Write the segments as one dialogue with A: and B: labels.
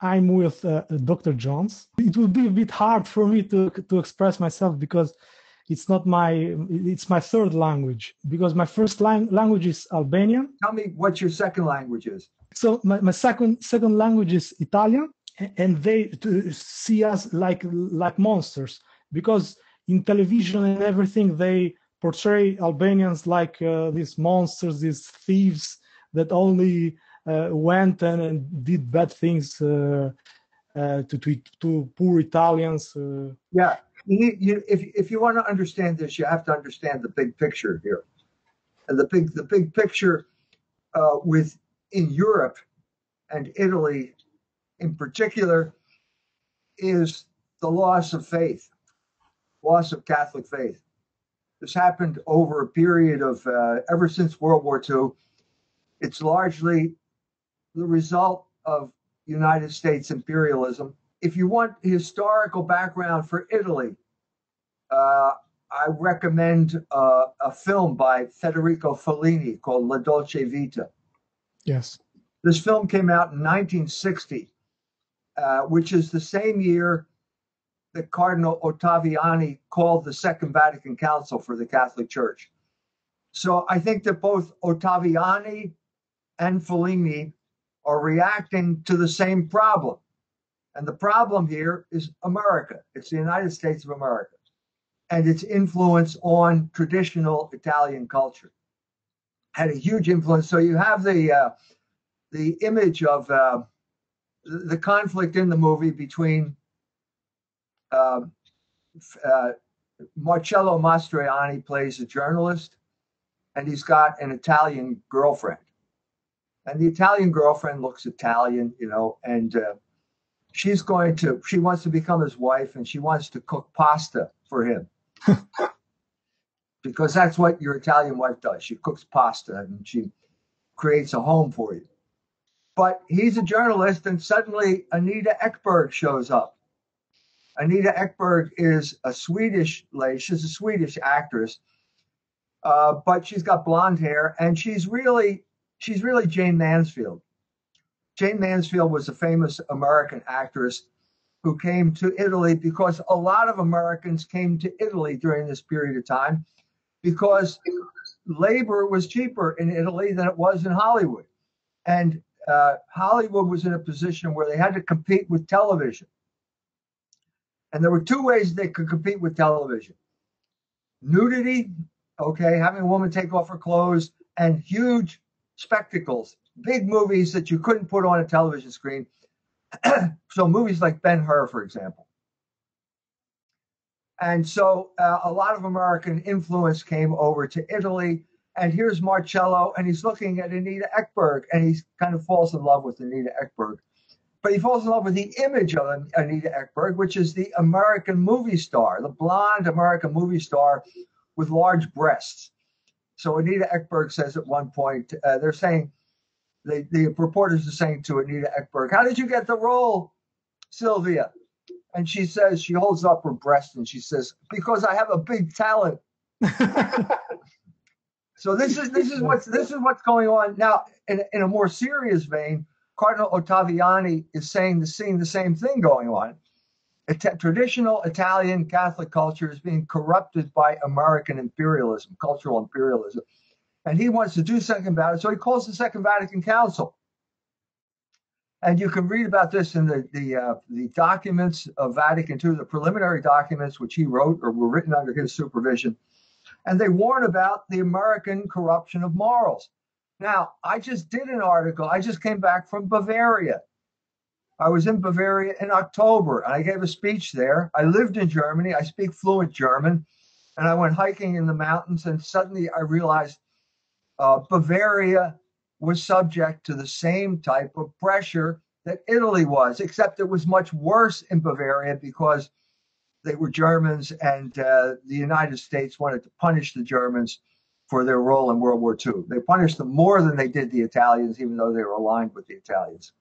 A: I'm with uh, Dr. Jones. It will be a bit hard for me to to express myself because it's not my it's my third language because my first lang- language is Albanian.
B: Tell me what your second language is.
A: So my, my second second language is Italian, and they see us like like monsters because in television and everything they portray Albanians like uh, these monsters, these thieves that only went and, and, did bad things uh, uh to, to, to poor Italians. Uh.
B: yeah, you, you, if if you want to understand this, you have to understand the big picture here, and the big the big picture uh, with in Europe and Italy in particular is the loss of faith, loss of Catholic faith. This happened over a period of uh, ever since World War II. It's largely the result of United States imperialism. If you want historical background for Italy, uh, I recommend uh, a film by Federico Fellini called La Dolce Vita.
A: Yes.
B: This film came out in 1960, uh, which is the same year that Cardinal Ottaviani called the Second Vatican Council for the Catholic Church. So I think that both Ottaviani and Fellini are reacting to the same problem. And the problem here is America. It's the United States of America and its influence on traditional Italian culture had a huge influence. So you have the uh, the image of uh, the conflict in the movie between uh, uh, Marcello Mastroianni plays a journalist, and he's got an Italian girlfriend, and the Italian girlfriend looks Italian, you know, and uh, she's going to she wants to become his wife, and she wants to cook pasta for him. because that's what your Italian wife does. She cooks pasta and she creates a home for you. But he's a journalist, and suddenly Anita Ekberg shows up. Anita Ekberg is a Swedish lady. She's a Swedish actress, uh, but she's got blonde hair, and she's really she's really Jayne Mansfield. Jayne Mansfield was a famous American actress who came to Italy because a lot of Americans came to Italy during this period of time because labor was cheaper in Italy than it was in Hollywood. And uh, Hollywood was in a position where they had to compete with television. And there were two ways they could compete with television nudity, okay, having a woman take off her clothes, and huge spectacles, big movies that you couldn't put on a television screen. so, movies like Ben Hur, for example. And so, uh, a lot of American influence came over to Italy and here's Marcello, and he's looking at Anita Ekberg, and he kind of falls in love with Anita Ekberg. But he falls in love with the image of Anita Ekberg, which is the American movie star, the blonde American movie star with large breasts. So Anita Ekberg says at one point, uh, they're saying, the, the reporters are saying to Anita Ekberg, How did you get the role, Sylvia? And she says, she holds up her breast and she says, Because I have a big talent. So this is this is what's this is what's going on now. In, in a more serious vein, Cardinal Ottaviani is saying the seeing the same thing going on. It, traditional Italian Catholic culture is being corrupted by American imperialism, cultural imperialism, and he wants to do something about it. So he calls the Second Vatican Council, and you can read about this in the the uh, the documents of Vatican II, the preliminary documents which he wrote or were written under his supervision and they warn about the American corruption of morals. Now, I just did an article. I just came back from Bavaria. I was in Bavaria in October and I gave a speech there. I lived in Germany. I speak fluent German. And I went hiking in the mountains and suddenly I realized uh, Bavaria was subject to the same type of pressure that Italy was, except it was much worse in Bavaria because they were Germans, and uh, the United States wanted to punish the Germans for their role in World War II. They punished them more than they did the Italians, even though they were aligned with the Italians.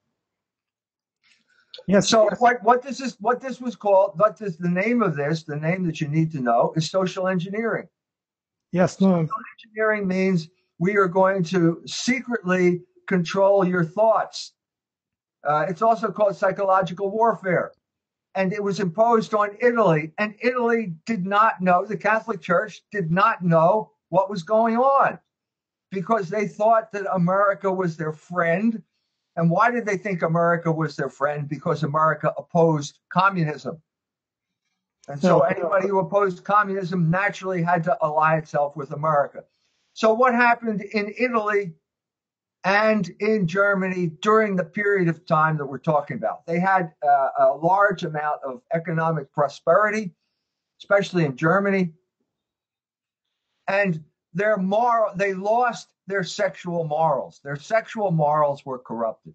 B: Yeah. So what what this is what this was called? What is the name of this? The name that you need to know is social engineering.
A: Yes. No.
B: Social engineering means we are going to secretly control your thoughts Uh, it's also called psychological warfare. And it was imposed on Italy. And Italy did not know, the Catholic Church did not know what was going on because they thought that America was their friend. And why did they think America was their friend? Because America opposed communism. And so anybody who opposed communism naturally had to ally itself with America. So what happened in Italy and in Germany during the period of time that we're talking about? They had uh, a large amount of economic prosperity, especially in Germany. And their moral, they lost their sexual morals. Their sexual morals were corrupted.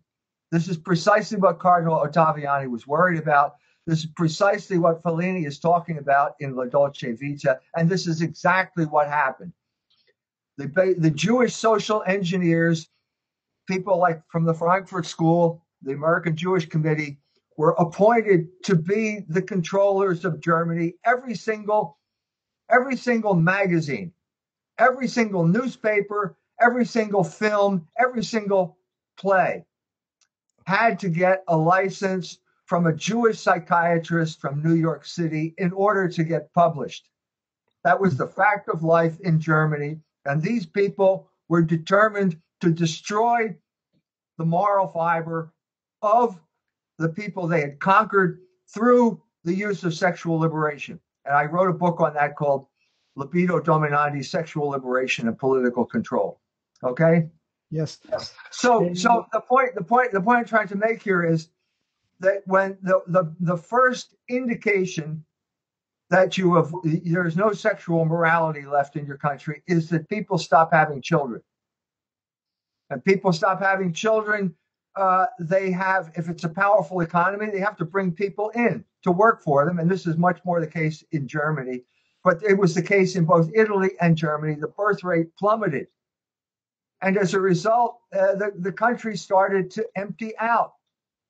B: This is precisely what Cardinal Ottaviani was worried about. This is precisely what Fellini is talking about in La Dolce Vita, and this is exactly what happened. The, the Jewish social engineers, people like from the Frankfurt School, the American Jewish Committee, were appointed to be the controllers of Germany. Every single, every single magazine, every single newspaper, every single film, every single play had to get a license from a Jewish psychiatrist from New York City in order to get published. That was the fact of life in Germany. And these people were determined to destroy the moral fiber of the people they had conquered through the use of sexual liberation. And I wrote a book on that called Libido Dominandi Sexual Liberation and Political Control. Okay?
A: Yes.
B: So so the point the point the point I'm trying to make here is that when the the, the first indication that you have there's no sexual morality left in your country is that people stop having children. And people stop having children, uh, they have, if it's a powerful economy, they have to bring people in to work for them. And this is much more the case in Germany, but it was the case in both Italy and Germany. The birth rate plummeted and as a result, uh, the, the country started to empty out.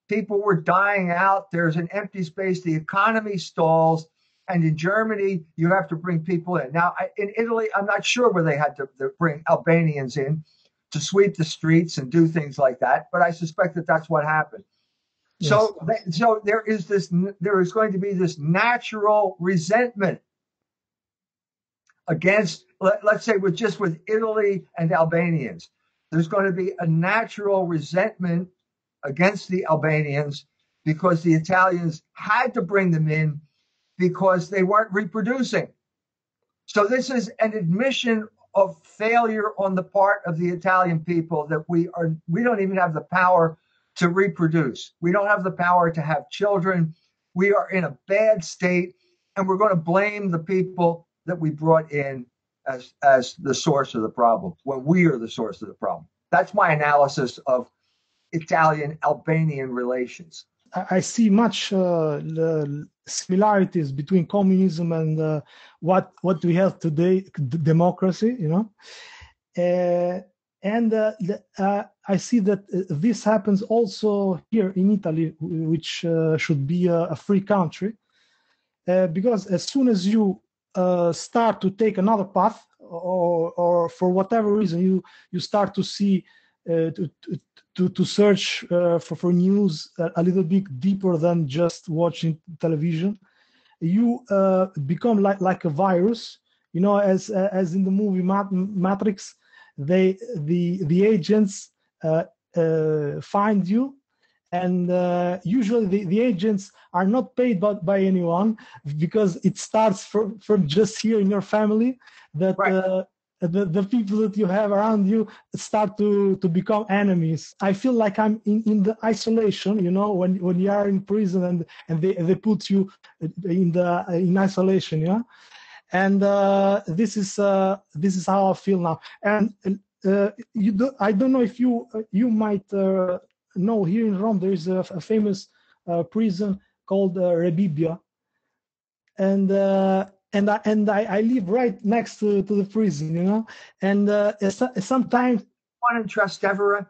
B: People were dying out. There's an empty space. The economy stalls. And in Germany, you have to bring people in. Now, in Italy, I'm not sure where they had to, to bring Albanians in to sweep the streets and do things like that, but I suspect that that's what happened. Yes. So, so there is this. There is going to be this natural resentment against, let, us say, with just with Italy and Albanians. There's going to be a natural resentment against the Albanians because the Italians had to bring them in because they weren't reproducing. So this is an admission of failure on the part of the Italian people that we are we don't even have the power to reproduce. We don't have the power to have children. We are in a bad state and we're going to blame the people that we brought in as as the source of the problem when we are the source of the problem. That's my analysis of Italian Albanian relations.
A: I see much uh, similarities between communism and uh, what what we have today, democracy. You know, uh, and uh, uh, I see that uh, this happens also here in Italy, which should be a, a free country, because as soon as you start to take another path or, or for whatever reason you you start to see uh, to, to to search uh, for for news a, a, little bit deeper than just watching television you uh, become like like a virus. You know as as in the movie matrix they the the agents uh, uh, find you and uh, usually the, the agents are not paid by, by anyone because it starts from, from just here in your family that right. uh, the, the people that you have around you start to, to become enemies. I feel like I'm in, in the isolation, you know, when, when you are in prison and, and they, they put you in the in isolation, yeah. And uh, this is uh, this is how I feel now. And uh, you do, I don't know if you you might uh, no, here in Rome there is a, a famous uh, prison called uh, Rebibbia, and uh, and I and I, I live right next to, to the prison, you know, and uh, sometimes
B: one in Trastevere.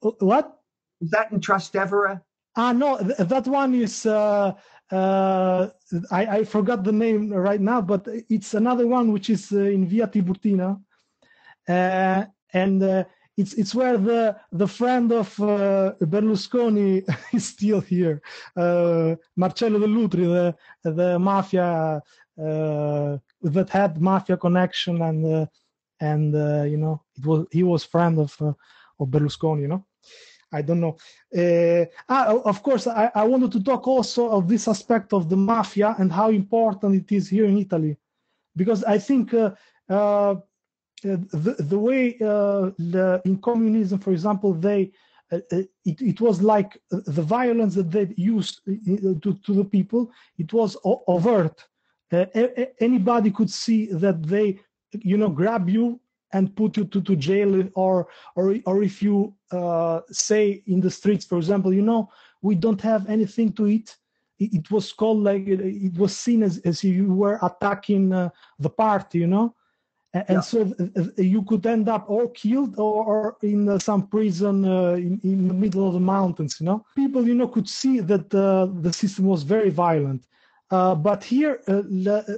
A: What?
B: Is that in Trastevere?
A: Ah, no, th- that one is. Uh, uh, I, I forgot the name right now, but it's another one which is uh, in Via Tiburtina, uh, and uh, it's it's where the the friend of uh, Berlusconi is still here, uh, Marcello Dell'Utri, the the mafia uh, that had mafia connection and uh, and uh, you know it was he was friend of uh, of Berlusconi, you know. I don't know. ah, of course, I, I wanted to talk also of this aspect of the mafia and how important it is here in Italy, because I think the, the way uh, the, in communism, for example, they uh, it, it was like the violence that they used to, to the people. It was overt. anybody could see that they, you know, grab you and put you to, to jail or or or if you uh, say in the streets for example you know we don't have anything to eat it, was called like it, was seen as, as if you were attacking uh, the party you know and, yeah. so you could end up or killed or, or in uh, some prison uh, in, in, the middle of the mountains you know? People you know could see that uh, the system was very violent. Uh, but here uh,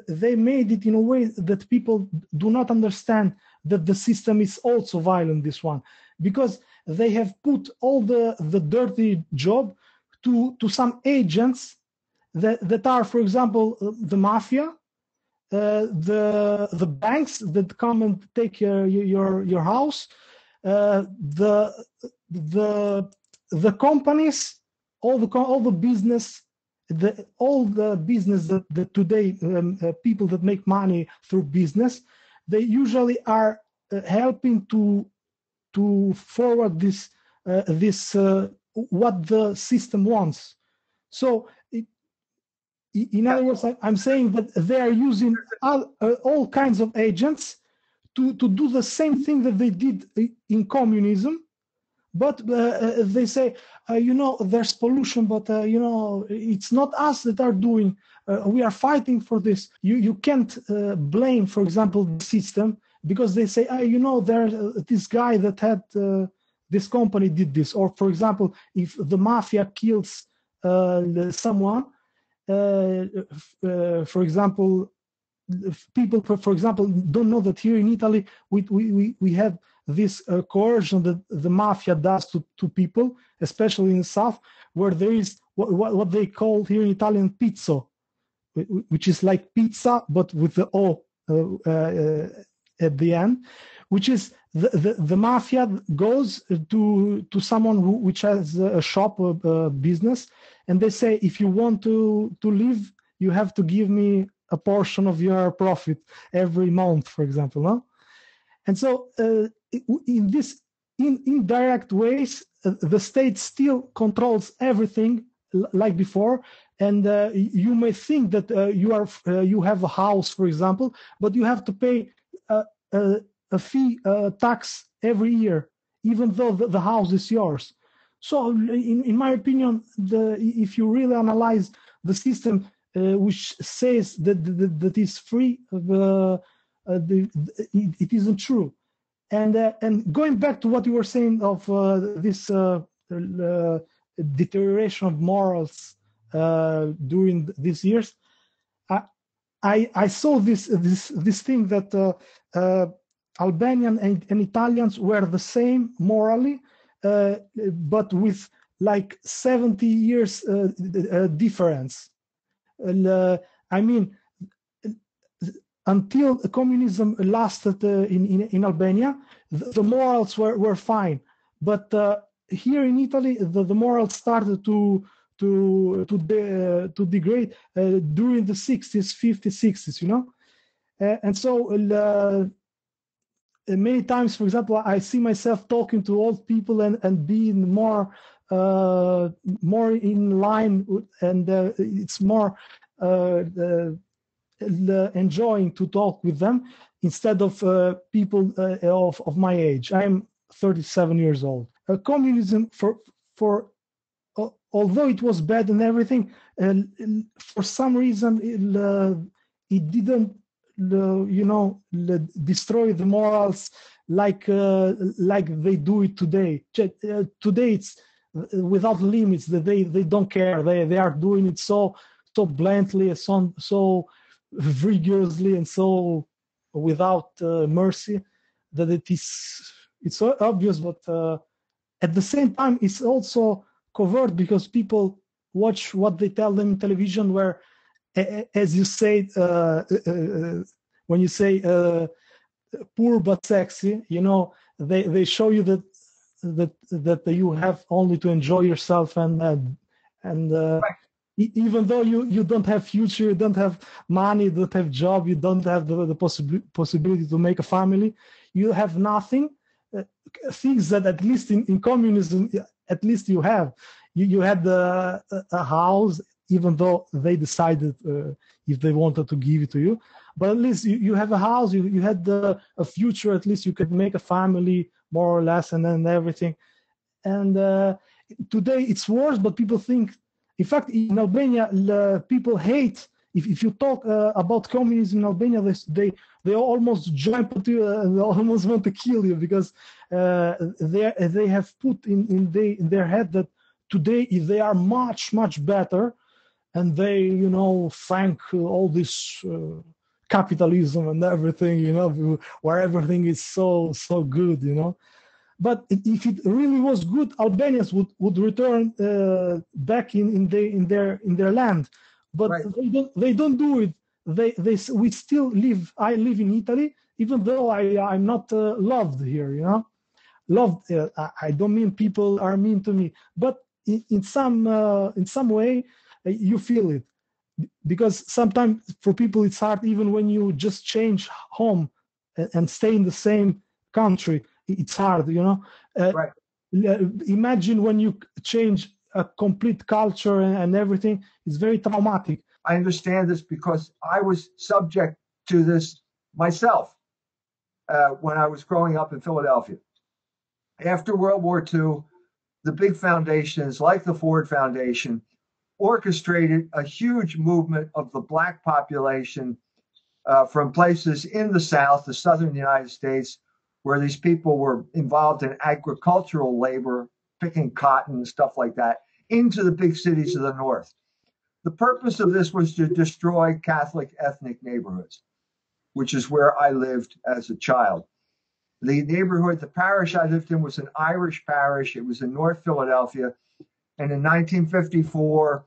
A: they made it in a way that people do not understand that the system is also violent this one. Because they have put all the the dirty job to to some agents that that are for example uh, the mafia uh, the the banks that come and take your your your house, uh, the the the companies, all the all the business, the all the business that, that today um, uh, people that make money through business, they usually are uh, helping to to forward this uh, this what the system wants. So in other words, I'm saying that they are using all, uh, all kinds of agents to, to do the same thing that they did in communism. But uh, uh, they say, uh, you know, there's pollution, but uh, you know, it's not us that are doing. Uh, we are fighting for this. You you can't blame, for example, the system because they say, you know, there's this guy that had this company did this, or for example, if the mafia kills someone, for example, people, for example, don't know that here in Italy we we we have this uh, coercion that the mafia does to, to people, especially in the south, where there is what, what, what they call here in Italian pizzo, which is like pizza but with the o uh, uh, at the end, which is the, the, the, mafia goes to to someone who which has a shop a, a business and they say if you want to to live you have to give me a portion of your profit every month for example no? and so uh, in this in indirect ways uh, the state still controls everything like before and uh, you may think that uh, you are uh, you have a house for example but you have to pay a, a fee tax every year even though the, the house is yours so, in, in my opinion, the, if you really analyze the system uh, which says that that, that is free, uh, the, it, it isn't true. And uh, and going back to what you were saying of uh, this uh, uh, deterioration of morals during these years, I, I, saw this this this thing that Albanian and, and Italians were the same morally uh, but with like 70 years uh, uh, difference. I mean, until communism lasted in, in, in Albania, the, the, morals were, were fine. But here in Italy, the, the morals started to to to de, to degrade uh, during the 60s 50s 60s you know uh, and so uh, many times, for example, I see myself talking to old people and, and being more uh, more in line, and uh, it's more uh, enjoying to talk with them instead of uh, people uh, of, of my age. I'm 37 years old. communism, for for although it was bad and everything, for some reason it, it didn't you know destroy the morals like uh, like they do it today. Uh, today it's uh, without limits that they they don't care. They they are doing it so so bluntly so so vigorously and so without uh, mercy that it is it's obvious, but uh, at the same time, it's also covert because people watch what they tell them in television, where, as you say, uh, uh, uh, when you say uh, poor but sexy, you know, they, they show you that that that you have only to enjoy yourself and and right even though you, you don't have future, you don't have money, you don't have job, you don't have the, the possib- possibility to make a family, you have nothing. Uh, things that at least in, in communism, at least you have. You, you had a, a house, even though they decided uh, if they wanted to give it to you. But at least you, you have a house, you, you had the, a future, at least you could make a family more or less, and then everything. And uh, today it's worse, but people think in fact, in Albania, people hate if, if you talk uh, about communism in Albania, they they, they almost jump to you and almost want to kill you because uh, they they have put in in, they, in their head that today they are much much better, and they you know thank all this uh, capitalism and everything you know where everything is so so good you know. But if it really was good, Albanians would, would return uh, back in, in, the, in, their, in their land. But right. they, don't, they don't do it. They, they, we still live, I live in Italy, even though I, I'm not uh, loved here, you know. Loved, uh, I don't mean people are mean to me, but in, in some, uh, in some way, uh, you feel it. Because sometimes for people it's hard even when you just change home and, and stay in the same country it's hard you know uh, right. imagine when you change a complete culture and everything it's very traumatic
B: i understand this because i was subject to this myself uh, when i was growing up in philadelphia after world war ii the big foundations like the ford foundation orchestrated a huge movement of the black population uh, from places in the south the southern united states where these people were involved in agricultural labor, picking cotton and stuff like that, into the big cities of the north. The purpose of this was to destroy Catholic ethnic neighborhoods, which is where I lived as a child. The neighborhood, the parish I lived in was an Irish parish. It was in North Philadelphia. And in 1954,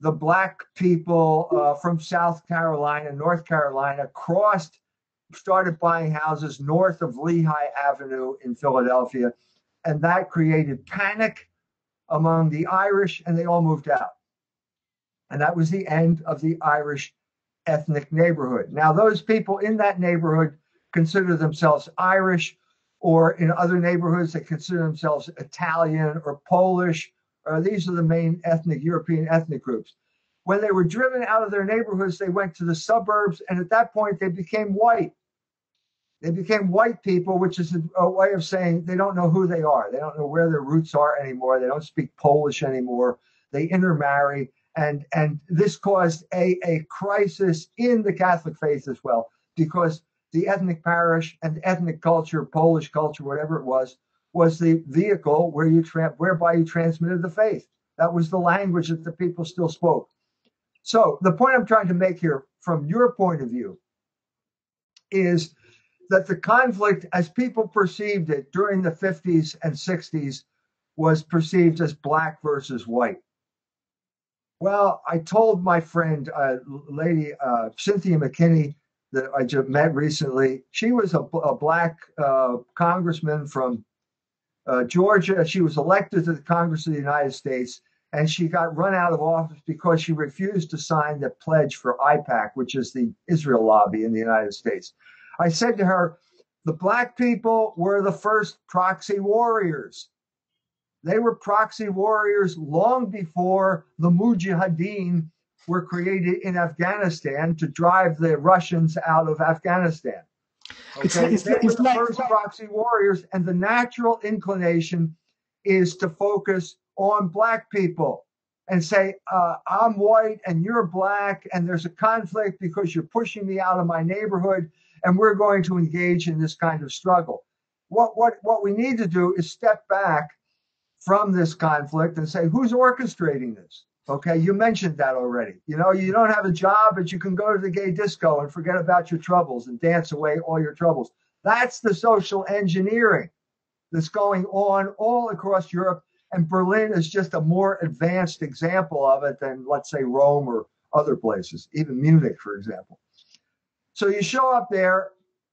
B: the black people uh, from South Carolina, North Carolina crossed started buying houses north of Lehigh Avenue in Philadelphia. And that created panic among the Irish, and they all moved out. And that was the end of the Irish ethnic neighborhood. Now, those people in that neighborhood consider themselves Irish, or in other neighborhoods, they consider themselves Italian or Polish. Or these are the main ethnic European ethnic groups. When they were driven out of their neighborhoods, they went to the suburbs, and at that point, they became white. They became white people, which is a, a, way of saying they don't know who they are. They don't know where their roots are anymore. They don't speak Polish anymore. They intermarry. And, and this caused a, a crisis in the Catholic faith as well, because the ethnic parish and ethnic culture, Polish culture, whatever it was, was the vehicle where you tra- whereby you transmitted the faith. That was the language that the people still spoke. So the point I'm trying to make here, from your point of view, is that the conflict, as people perceived it during the 50s and 60s, was perceived as black versus white. Well, I told my friend, uh, lady uh, Cynthia McKinney, that I just met recently. She was a, a black uh, congressman from uh, Georgia. She was elected to the Congress of the United States, and she got run out of office because she refused to sign the pledge for AIPAC, which is the Israel lobby in the United States. I said to her, the black people were the first proxy warriors. They were proxy warriors long before the Mujahideen were created in Afghanistan to drive the Russians out of Afghanistan. Okay? It's, it's, they were the like, first proxy warriors, and the natural inclination is to focus on black people and say, uh, I'm white and you're black, and there's a conflict because you're pushing me out of my neighborhood and we're going to engage in this kind of struggle. What, what, what we need to do is step back from this conflict and say, who's orchestrating this? Okay, you mentioned that already. You know, you don't have a job, but you can go to the gay disco and forget about your troubles and dance away all your troubles. That's the social engineering. that's going on all across Europe. And Berlin is just a more advanced example of it than, let's say, Rome or other places, even Munich, for example. So you show up there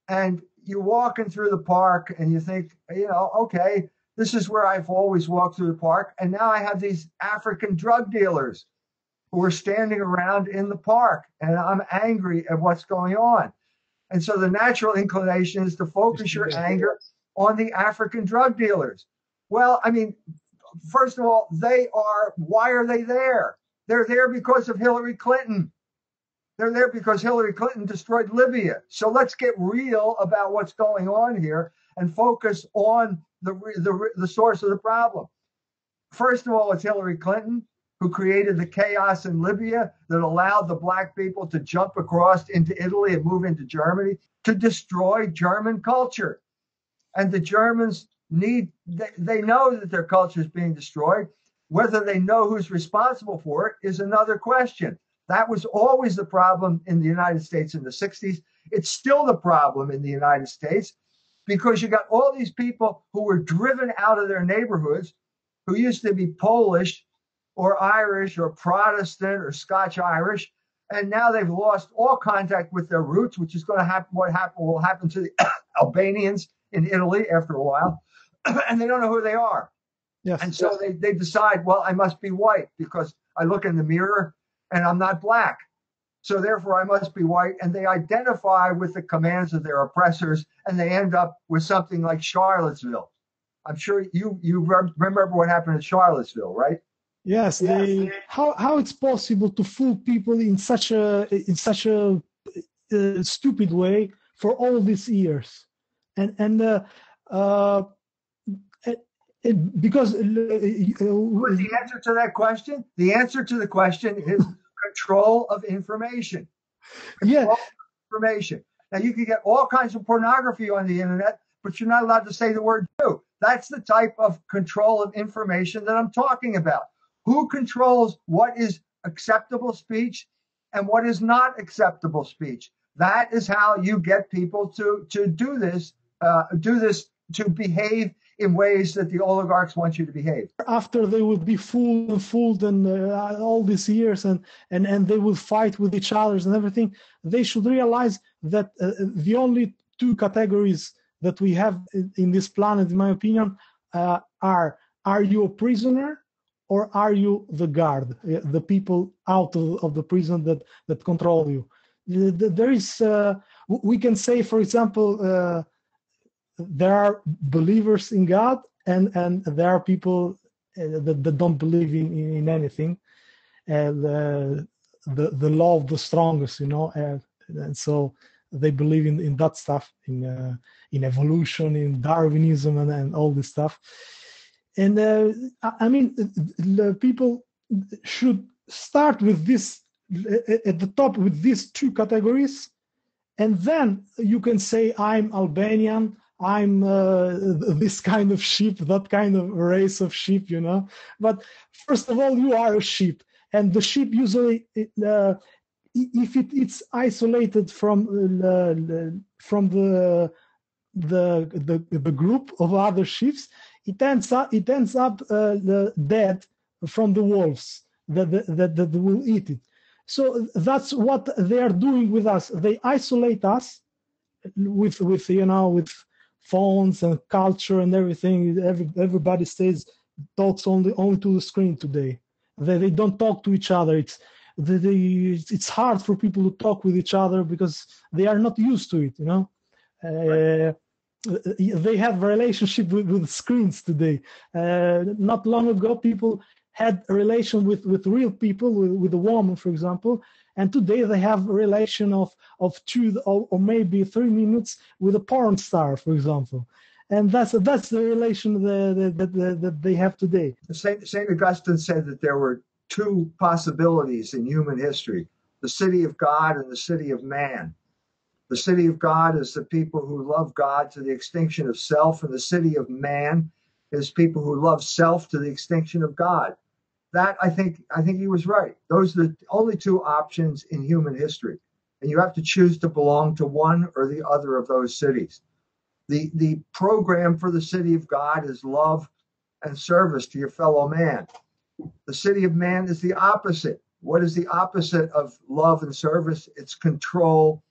B: and you're walking through the park and you think, you know, okay, this is where I've always walked through the park. And now I have these African drug dealers who are standing around in the park and I'm angry at what's going on. And so the natural inclination is to focus your anger on the African drug dealers. Well, I mean, first of all, they are, why are they there? They're there because of Hillary Clinton. They're there because Hillary Clinton destroyed Libya. So let's get real about what's going on here and focus on the, the, the source of the problem. First of all, it's Hillary Clinton who created the chaos in Libya that allowed the black people to jump across into Italy and move into Germany to destroy German culture. And the Germans need, they, they know that their culture is being destroyed. Whether they know who's responsible for it is another question. That was always the problem in the United States in the 60s. It's still the problem in the United States because you got all these people who were driven out of their neighborhoods who used to be Polish or Irish or Protestant or Scotch Irish. And now they've lost all contact with their roots, which is going to happen. What happen will happen to the Albanians in Italy after a while, and they don't know who they are. Yes. And so they, they decide, well, I must be white because I look in the mirror and I'm not black. So therefore, I must be white. And they identify with the commands of their oppressors, and they end up with something like Charlottesville. I'm sure you you remember what happened in Charlottesville, right?
A: Yes, yes. They, how how it's possible to fool people in such a in such a, uh, stupid way for all these years, and and uh, uh, it, because uh,
B: What's the answer to that question? The answer to the question is control of information.
A: Control yeah, of
B: information. Now you can get all kinds of pornography on the internet, but you're not allowed to say the word "do." That's the type of control of information that I'm talking about who controls what is acceptable speech and what is not acceptable speech. That is how you get people to to do this, uh, do this to behave in ways that the oligarchs want you to behave.
A: After they would be fooled and fooled and uh, all these years and, and, and they will fight with each other and everything, they should realize that uh, the only two categories that we have in this planet, in my opinion, uh, are are you a prisoner or are you the guard, uh, the people out of, of the prison that that control you? There is, uh, we can say, for example, uh, there are believers in God, and and there are people uh, that, that don't believe in, in anything, and uh, the the law of the strongest, you know, and, and so they believe in, in that stuff, in uh, in evolution, in Darwinism, and, and all this stuff. And uh, I mean, the people should start with this at the top with these two categories, and then you can say I'm Albanian, I'm uh, this kind of sheep, that kind of race of sheep, you know. But first of all, you are a sheep, and the sheep usually, uh, if it, it's isolated from uh, from the the the the group of other sheep, it ends up it ends up uh, dead from the wolves that, that that will eat it. So that's what they are doing with us. They isolate us with with you know with phones and culture and everything. Every, everybody stays talks only only to the screen today. They they don't talk to each other. It's they, they, it's hard for people to talk with each other because they are not used to it. You know. Uh, they have relationship with, with screens today. Uh, not long ago, people had a relation with, with real people, with, with a woman, for example, and today they have a relation of, of two or, or maybe three minutes with a porn star, for example. And that's that's the relation that, that, that, that they have today.
B: Saint, Saint Augustine said that there were two possibilities in human history the city of God and the city of man. The city of God is the people who love God to the extinction of self, and the city of man is people who love self to the extinction of God. That I think I think he was right. Those are the only two options in human history. And you have to choose to belong to one or the other of those cities. The, the program for the city of God is love and service to your fellow man. The city of man is the opposite. What is the opposite of love and service? It's control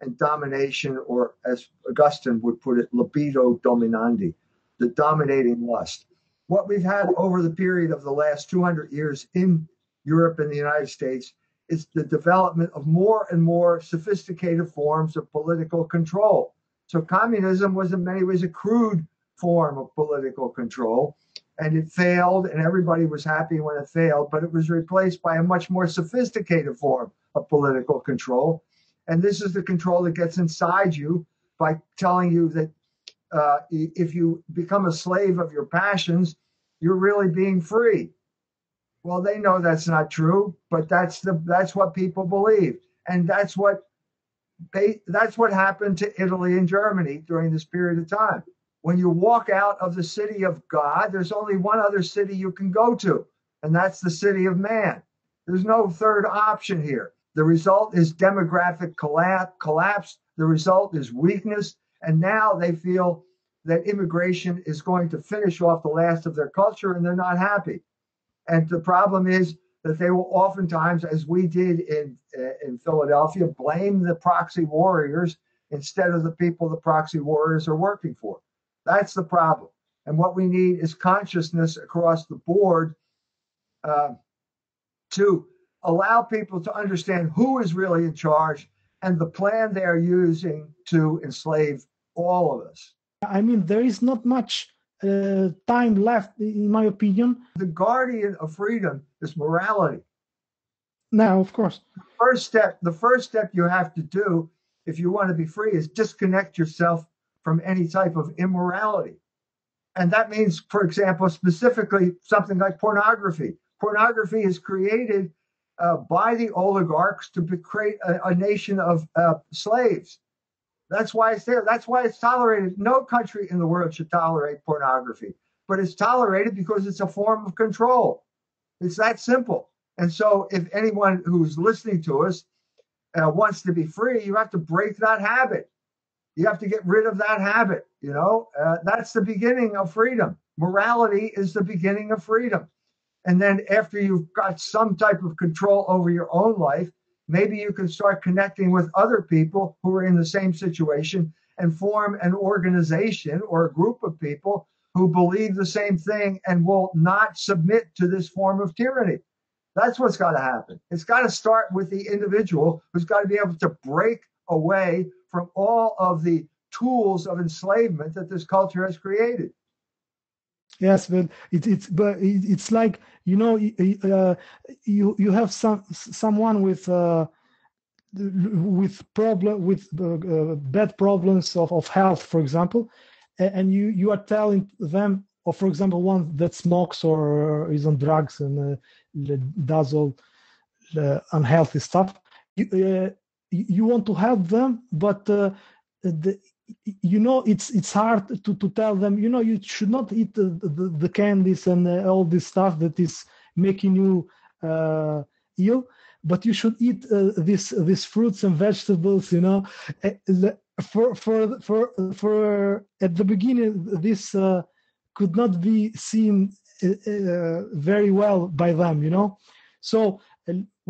B: and domination, or as Augustine would put it, libido dominandi, the dominating lust. What we've had over the period of the last 200 years in Europe and the United States is the development of more and more sophisticated forms of political control. So, communism was in many ways a crude form of political control, and it failed, and everybody was happy when it failed, but it was replaced by a much more sophisticated form of political control. And this is the control that gets inside you by telling you that uh, if you become a slave of your passions, you're really being free. Well, they know that's not true, but that's the that's what people believe, and that's what they that's what happened to Italy and Germany during this period of time. When you walk out of the city of God, there's only one other city you can go to, and that's the city of man. There's no third option here. The result is demographic collapse. The result is weakness. And now they feel that immigration is going to finish off the last of their culture and they're not happy. And the problem is that they will oftentimes, as we did in, in Philadelphia, blame the proxy warriors instead of the people the proxy warriors are working for. That's the problem. And what we need is consciousness across the board uh, to allow people to understand who is really in charge and the plan they are using to enslave all of us.
A: I mean, there is not much uh, time left, in my opinion.
B: The guardian of freedom is morality.
A: Now, of course.
B: The first step, the first step you have to do if you want to be free is disconnect yourself from any type of immorality. And that means, for example, specifically something like pornography. Pornography is created uh, by the oligarchs to create a, a nation of uh, slaves. That's why it's there. That's why it's tolerated. No country in the world should tolerate pornography, but it's tolerated because it's a form of control. It's that simple. And so, if anyone who's listening to us uh, wants to be free, you have to break that habit. You have to get rid of that habit. You know, uh, that's the beginning of freedom. Morality is the beginning of freedom. And then, after you've got some type of control over your own life, maybe you can start connecting with other people who are in the same situation and form an organization or a group of people who believe the same thing and will not submit to this form of tyranny. That's what's got to happen. It's got to start with the individual who's got to be able to break away from all of the tools of enslavement that this culture has created.
A: Yes, but it, it's but it, it's like you know uh, you you have some someone with uh, with problem with uh, uh, bad problems of, of health, for example, and you you are telling them, or for example, one that smokes or is on drugs and uh, does all unhealthy stuff. You, uh, you want to help them, but the, you know it's it's hard to, to tell them you know you should not eat the, the, the candies and uh, all this stuff that is making you uh, ill but you should eat uh, this these fruits and vegetables you know. Uh, for for for for at the beginning this uh, could not be seen uh, very well by them you know. So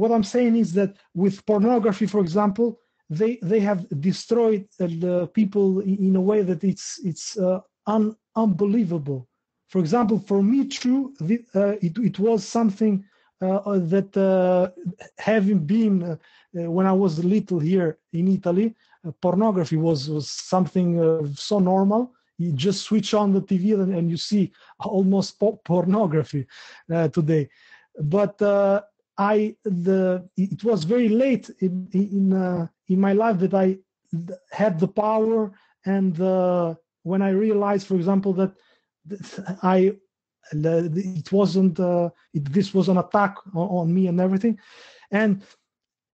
A: what i'm saying is that with pornography for example they they have destroyed uh, the people in a way that it's it's uh, un, unbelievable. For example, for me, true, the, uh, it it was something uh, uh that uh, having been when I was little here in Italy, pornography was was something so normal. You just switch on the TV and, and you see almost pornography today. But I the it was very late in in in my life that I had the power and uh, when I realized, for example, that I it wasn't uh, it, this was an attack on, on, me and everything, and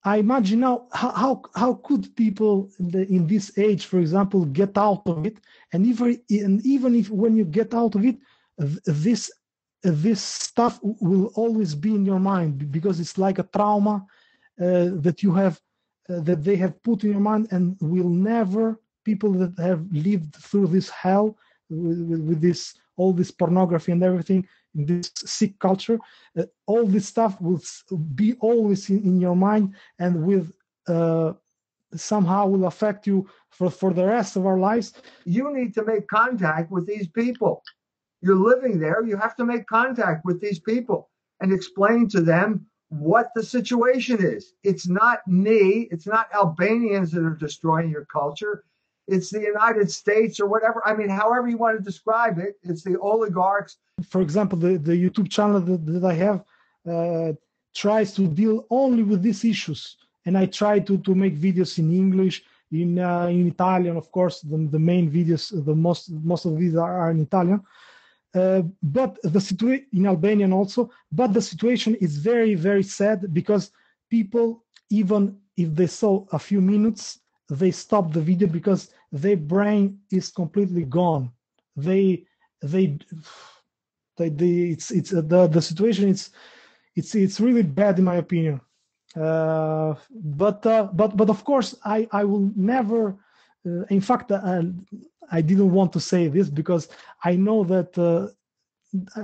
A: I imagine now how how, how could people in, the, in, this age, for example, get out of it, and even and even if when you get out of it, this this stuff will always be in your mind because it's like a trauma uh, that you have uh, that they have put in your mind and will never people that have lived through this hell with, with, with this all this pornography and everything in this sick culture uh, all this stuff will be always in, in your mind and with uh, somehow will affect you for, for the rest of our lives.
B: You need to make contact with these people you're living there. You have to make contact with these people and explain to them what the situation is. It's not me. It's not albanians that are destroying your culture. It's the united states or whatever. I mean however you want to describe it it's the oligarchs.
A: For example the, the youtube channel that, that i have uh, tries to deal only with these issues. And I try to to make videos in English, in uh, in Italian, of course. The, the main videos, the most most of these are, are in Italian. Uh, but the situation in Albanian also. But the situation is very very sad because people, even if they saw a few minutes, they stop the video because their brain is completely gone. They they they, they it's it's uh, the the situation is it's it's really bad in my opinion uh, but uh, but but of course, I I will never. Uh, in fact, I didn't want to say this because I know that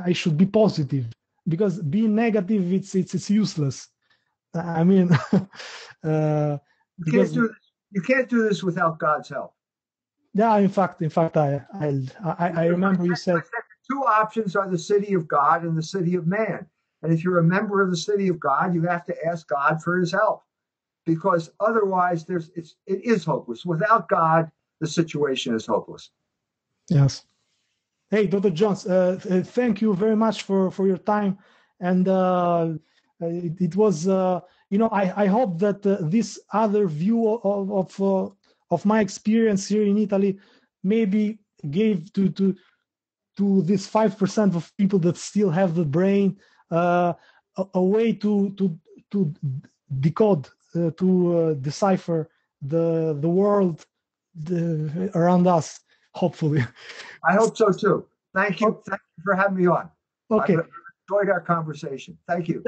A: I should be positive because being negative it's it's it's useless. I mean,
B: uh, you can't do this. You can't do this without God's help.
A: Yeah, in fact, in fact, I I I, I remember you said
B: two options are the city of God and the city of man. And if you're a member of the city of God, you have to ask God for his help because otherwise there's it's it is hopeless. Without God, the situation is hopeless.
A: Yes. Hey, Dr. Jones, uh, uh, thank you very much for, for your time. And uh, it, it, was, uh, you know, I, I hope that uh, this other view of of, uh, of my experience here in Italy maybe gave to to to this five percent of people that still have the brain uh, a, a, way to to to decode uh, to uh, decipher the the world the, around us hopefully.
B: I hope so too. Thank you. Thank you for having me on.
A: Okay.
B: I've enjoyed our conversation. Thank you